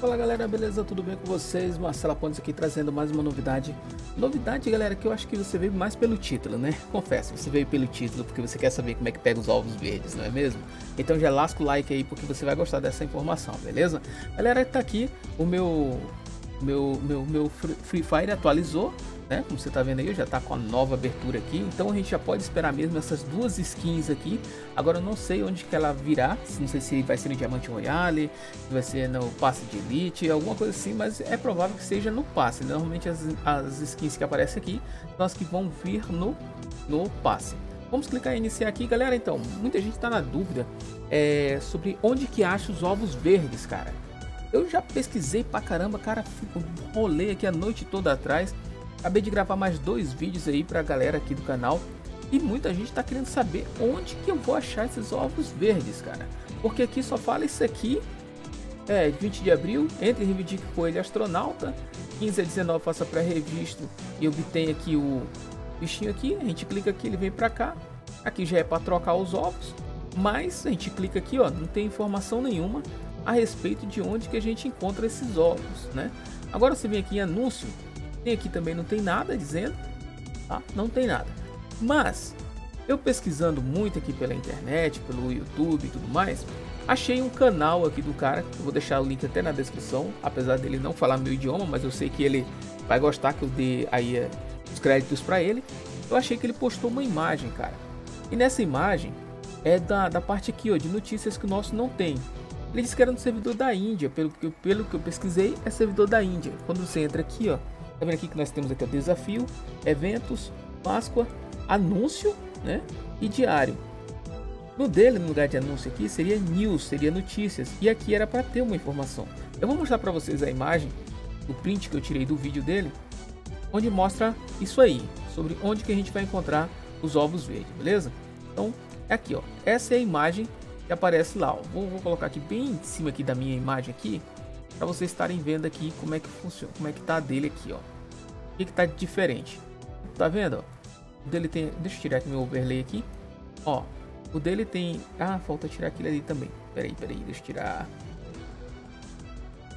Fala galera, beleza? Tudo bem com vocês? Marcela Pontes aqui trazendo mais uma novidade. Novidade, galera, que eu acho que você veio mais pelo título, né? Confesso, você veio pelo título porque você quer saber como é que pega os ovos verdes, não é mesmo? Então já lasca o like aí porque você vai gostar dessa informação, beleza? Galera, tá aqui o meu meu meu meu Free Fire atualizou né? Como você está vendo aí, já está com a nova abertura aqui. Então a gente já pode esperar mesmo essas duas skins aqui. Agora eu não sei onde que ela virá. Não sei se vai ser no Diamante Royale, se vai ser no passe de Elite, alguma coisa assim. Mas é provável que seja no passe. Normalmente as, as skins que aparecem aqui são as que vão vir no, no passe. Vamos clicar em iniciar aqui, galera. Então, muita gente está na dúvida é, sobre onde que acha os ovos verdes, cara. Eu já pesquisei pra caramba, cara, rolei aqui a noite toda atrás. Acabei de gravar mais dois vídeos aí pra galera aqui do canal. E muita gente tá querendo saber onde que eu vou achar esses ovos verdes, cara. Porque aqui só fala isso aqui. É, 20 de abril, entre e reivindique coelho astronauta. 15 a 19 faça pré-registro e obtenha aqui o bichinho aqui. A gente clica aqui, ele vem pra cá. Aqui já é para trocar os ovos. Mas a gente clica aqui, ó, não tem informação nenhuma a respeito de onde que a gente encontra esses ovos, né? Agora você vem aqui em anúncio, tem aqui também não tem nada dizendo, tá? Não tem nada. Mas eu pesquisando muito aqui pela internet, pelo YouTube e tudo mais, achei um canal aqui do cara, eu vou deixar o link até na descrição, apesar dele não falar meu idioma, mas eu sei que ele vai gostar que eu dê aí é, os créditos para ele. Eu achei que ele postou uma imagem, cara. E nessa imagem é da, da parte aqui, ó, de notícias que o nosso não tem. Ele disse que era no servidor da Índia, pelo que, pelo que eu pesquisei, é servidor da Índia. Quando você entra aqui, ó, Tá vendo aqui que nós temos aqui o desafio, eventos, Páscoa, anúncio, né? E diário. No dele, no lugar de anúncio aqui, seria news, seria notícias. E aqui era para ter uma informação. Eu vou mostrar para vocês a imagem, o print que eu tirei do vídeo dele, onde mostra isso aí, sobre onde que a gente vai encontrar os ovos verdes, beleza? Então, é aqui, ó. Essa é a imagem que aparece lá, ó. Vou, vou colocar aqui bem em cima aqui da minha imagem aqui, para vocês estarem vendo aqui como é que funciona, como é que tá dele aqui, ó. O que, que tá diferente? Tá vendo? O dele tem, deixa eu tirar aqui meu overlay aqui. Ó, o dele tem, ah, falta tirar aquele ali também. Peraí, peraí, deixa eu tirar.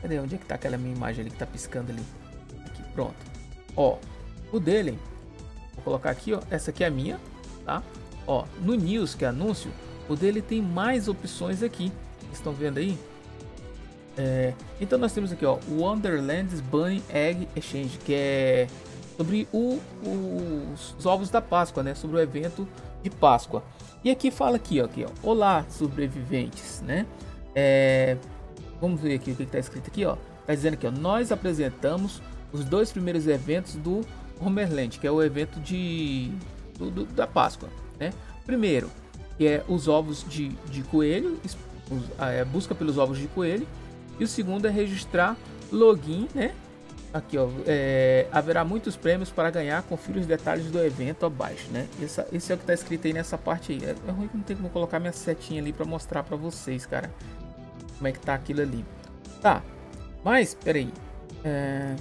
Cadê? Onde é que tá aquela minha imagem ali que tá piscando ali? Aqui, pronto. Ó, o dele, vou colocar aqui, ó, essa aqui é a minha, tá? Ó, no news, que é anúncio, o dele tem mais opções aqui. Estão vendo aí? É, então nós temos aqui ó, Wonderlands Bunny Egg Exchange, que é sobre o, o, os ovos da Páscoa, né? Sobre o evento de Páscoa. E aqui fala aqui, ó, aqui, ó Olá, sobreviventes, né? É, vamos ver aqui o que está escrito aqui, ó. Tá dizendo aqui, ó, nós apresentamos os dois primeiros eventos do Homerland, que é o evento de do, do, da Páscoa, né? Primeiro, que é os ovos de, de coelho, os, é, busca pelos ovos de coelho e o segundo é registrar login, né? Aqui, ó, é, haverá muitos prêmios para ganhar. Confira os detalhes do evento abaixo, né? Esse, esse é o que está escrito aí nessa parte aí. É, é ruim que não tem como colocar minha setinha ali para mostrar para vocês, cara. Como é que tá aquilo ali. Tá, mas, peraí. É,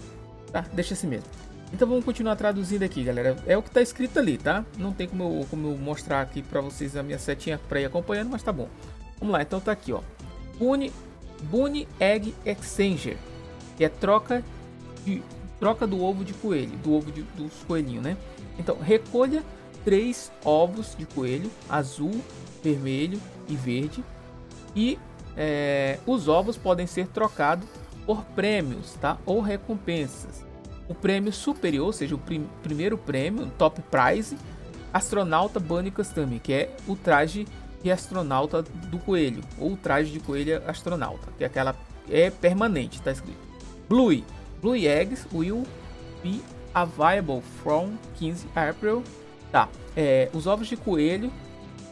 tá, deixa assim mesmo. Então vamos continuar traduzindo aqui, galera. É o que está escrito ali, tá? Não tem como eu, como eu mostrar aqui para vocês a minha setinha ir acompanhando, mas tá bom. Vamos lá, então tá aqui, ó. Une Bunny Egg Exchanger, que é troca de troca do ovo de coelho, do ovo de, dos coelhinhos, né? Então, recolha três ovos de coelho, azul, vermelho e verde, e é, os ovos podem ser trocados por prêmios, tá? Ou recompensas. O prêmio superior, ou seja, o prim primeiro prêmio, top prize, astronauta Bunny Custom, que é o traje e astronauta do coelho, ou traje de coelho astronauta, que é aquela é permanente, tá escrito. Blue, Blue eggs will be available from 15 April. Tá, é, os ovos de coelho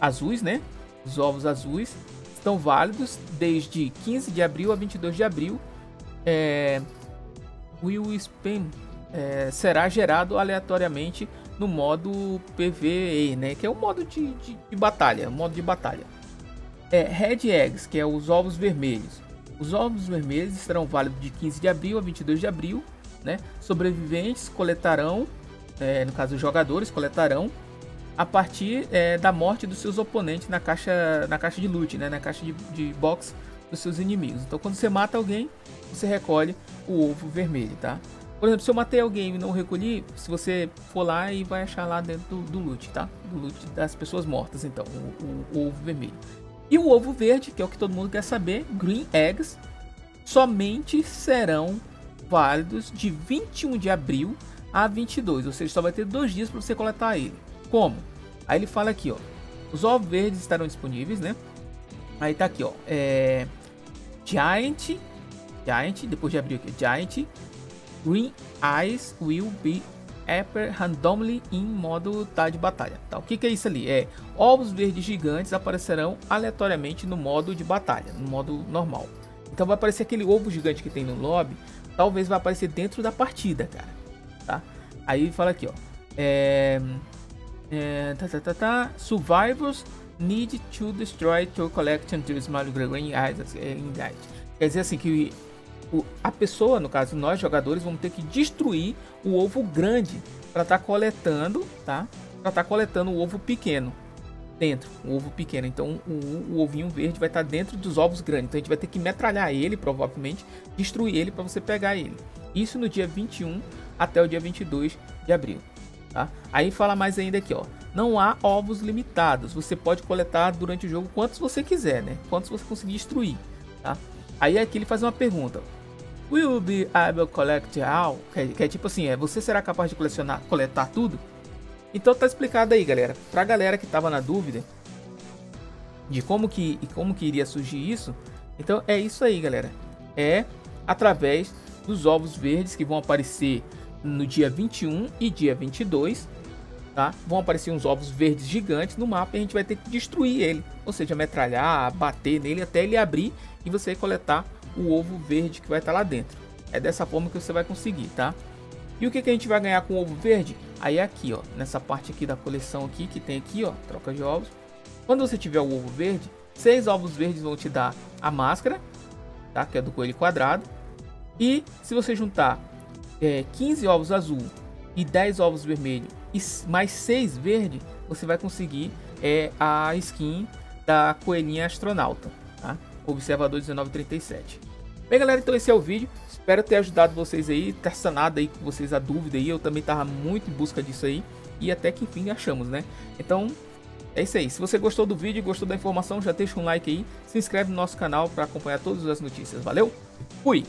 azuis, né? Os ovos azuis estão válidos desde 15 de abril a 22 de abril. É, will spam é, será gerado aleatoriamente no modo PvE, né? Que é o modo de, de, de batalha, modo de batalha. É, Red Eggs, que é os ovos vermelhos. Os ovos vermelhos estarão válidos de 15 de abril a 22 de abril, né? Sobreviventes coletarão, é, no caso os jogadores coletarão a partir é, da morte dos seus oponentes na caixa, na caixa de loot, né? Na caixa de, de box dos seus inimigos. Então quando você mata alguém, você recolhe o ovo vermelho, tá? Por exemplo, se eu matei alguém e não recolhi, se você for lá e vai achar lá dentro do, do loot, tá? Do loot das pessoas mortas, então, o, o, o ovo vermelho. E o ovo verde, que é o que todo mundo quer saber, green eggs, somente serão válidos de 21 de abril a 22, ou seja, só vai ter dois dias para você coletar ele. Como? Aí ele fala aqui, ó, os ovos verdes estarão disponíveis, né? Aí tá aqui, ó, é, Giant, Giant, depois de abrir aqui, Giant, Green Eyes will be appear randomly em modo tá de batalha. Tá? O que, que é isso ali? É ovos verdes gigantes aparecerão aleatoriamente no modo de batalha, no modo normal. Então vai aparecer aquele ovo gigante que tem no lobby, talvez vai aparecer dentro da partida, cara. Tá? Aí fala aqui, ó. É, é, tá, tá, tá, tá. Survivors need to destroy to collect until small green eyes in Quer dizer assim que a pessoa, no caso nós jogadores, vamos ter que destruir o ovo grande para estar tá coletando, tá? Para estar tá coletando o ovo pequeno dentro, o ovo pequeno. Então o, o ovinho verde vai estar tá dentro dos ovos grandes. Então a gente vai ter que metralhar ele, provavelmente, destruir ele para você pegar ele. Isso no dia 21 até o dia 22 de abril. Tá? Aí fala mais ainda aqui, ó. Não há ovos limitados. Você pode coletar durante o jogo quantos você quiser, né? Quantos você conseguir destruir, tá? Aí aqui ele faz uma pergunta. Will be able to collect all? Que, é, que é tipo assim, é, você será capaz de colecionar, coletar tudo? Então tá explicado aí, galera. Pra galera que tava na dúvida de como que, como que iria surgir isso, então é isso aí, galera. É através dos ovos verdes que vão aparecer no dia 21 e dia 22, tá? Vão aparecer uns ovos verdes gigantes no mapa e a gente vai ter que destruir ele, ou seja, metralhar, bater nele até ele abrir e você coletar o ovo verde que vai estar lá dentro. É dessa forma que você vai conseguir, tá? E o que, que a gente vai ganhar com o ovo verde? Aí é aqui, ó, nessa parte aqui da coleção aqui, que tem aqui, ó, troca de ovos. Quando você tiver o ovo verde, seis ovos verdes vão te dar a máscara, tá? Que é do coelho quadrado. E se você juntar é, 15 ovos azul e 10 ovos vermelho e mais 6 verde, você vai conseguir é, a skin da coelhinha astronauta, tá? Observador 1937. Bem, galera, então esse é o vídeo. Espero ter ajudado vocês aí, ter sanado aí com vocês a dúvida aí. Eu também tava muito em busca disso aí. E até que enfim achamos, né? Então, é isso aí. Se você gostou do vídeo, gostou da informação, já deixa um like aí. Se inscreve no nosso canal para acompanhar todas as notícias. Valeu? Fui!